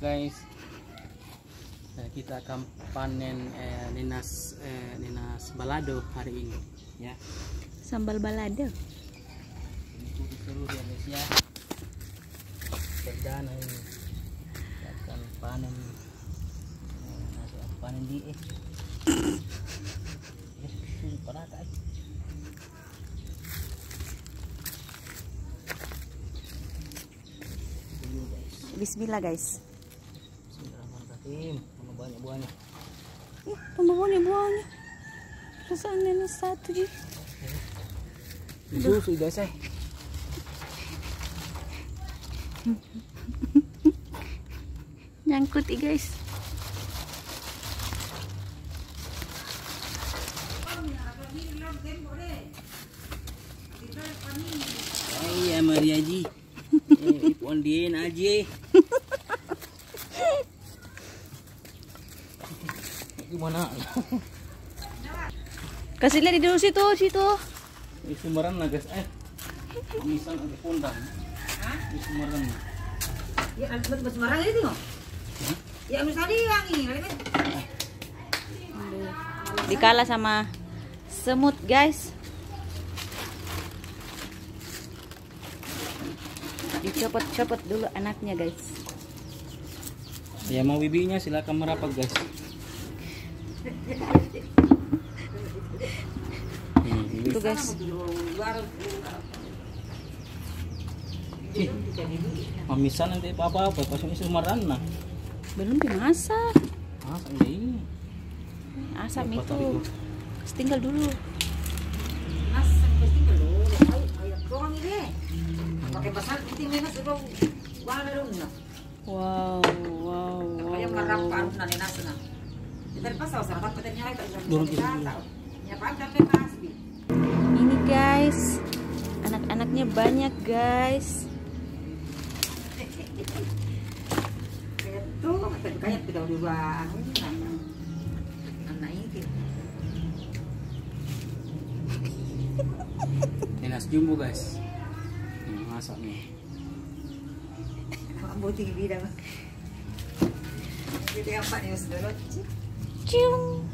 guys Nah, kita akan panen eh, ninas eh, ninas balado hari ini ya. Sambal balado. terus ya ya. Perdana ini. Kita akan panen eh, panen di eh ya sudah parata eh. Dulu, guys Bismillah guys. Bismillahirrahmanirrahim Mana banyak buahnya Ih, pembawaannya buahnya. Rasaan nenek satu di. susu guys eh Nyangkut ih guys. Iya Maria Ji. Ipon din aja. Gimana? Kasih lihat di dulu situ, situ. Ini sumeran lah guys. Eh, misal ada pundang. Ini sumeran. Ya, Semarang ini tengok. Ya, ambil tadi yang ini. kali. Dikala sama semut guys. Dicopot-copot dulu anaknya guys. Ya mau bibinya silakan merapat guys. Hmm. Tuh guys. Ih, Mamisan nanti apa-apa, pas ini sumeran nah. Belum dimasak. Ah, ini. Asam Apa itu. tinggal dulu. Mas, na. Wow, wow, Kaya wow. marap pa na ni nasa na. Ito pa sa sarap pa niya ito. Durog, durog, durog. Pa tapi mas. Ini guys, anak-anaknya banyak guys. Kaya to, kaya kita dua. Anak ini. Jumbo guys. Ini masak nih. Buti bidang. Jadi apa nih sudah Cium.